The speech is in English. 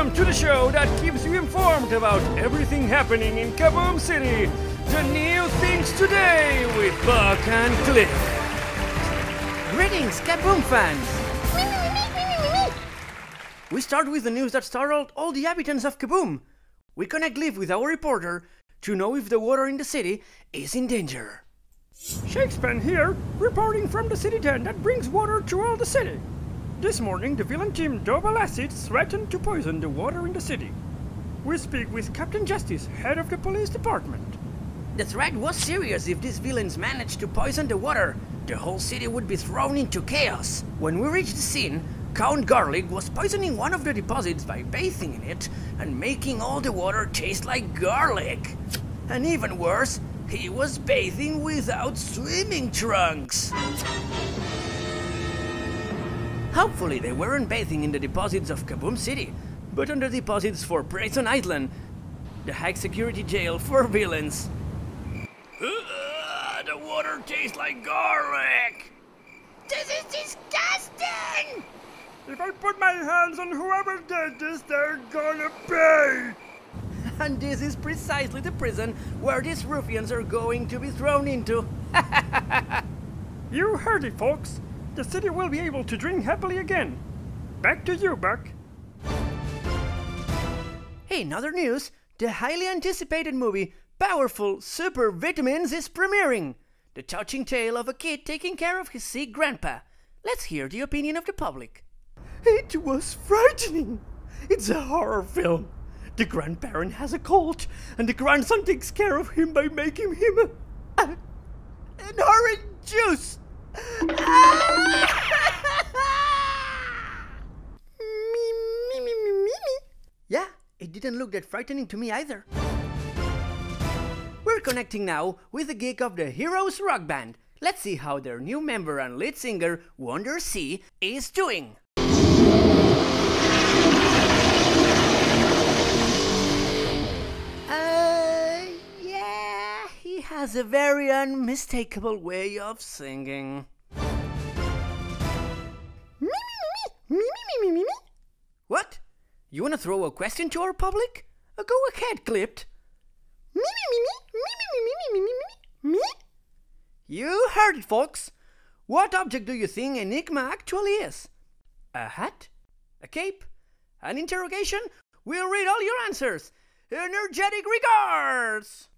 Welcome to the show that keeps you informed about everything happening in Kaboom City. The New Zings today with Buck and Clipped. Greetings, Kaboom fans! We start with the news that startled all the inhabitants of Kaboom. We connect live with our reporter to know if the water in the city is in danger. Shakespeare here, reporting from the city den that brings water to all the city. This morning, the villain team Double Acid threatened to poison the water in the city. We speak with Captain Justice, head of the police department. The threat was serious if these villains managed to poison the water. The whole city would be thrown into chaos. When we reached the scene, Count Garlic was poisoning one of the deposits by bathing in it and making all the water taste like garlic. And even worse, he was bathing without swimming trunks. Hopefully they weren't bathing in the deposits of Kaboom City, but on the deposits for Prison Island, the high security jail for villains. Ugh, the water tastes like garlic! This is disgusting! If I put my hands on whoever did this, they're gonna pay! And this is precisely the prison where these ruffians are going to be thrown into. You heard it, folks. The city will be able to drink happily again. Back to you, Buck. Hey, in other news, the highly anticipated movie Powerful Super Vitamins is premiering. The touching tale of a kid taking care of his sick grandpa. Let's hear the opinion of the public. It was frightening. It's a horror film. The grandparent has a cold, and the grandson takes care of him by making him a, a, an orange juice. Yeah, it didn't look that frightening to me either. We're connecting now with the gig of the Heroes Rock Band. Let's see how their new member and lead singer, Wonder C, is doing. Uh, yeah, he has a very unmistakable way of singing. You wanna throw a question to our public? Uh, go ahead, Clipped. Mimi, me, me, me, me, me me, me, me, me, me. You heard it, folks. What object do you think Enigma actually is? A hat? A cape? An interrogation? We'll read all your answers. Energetic regards!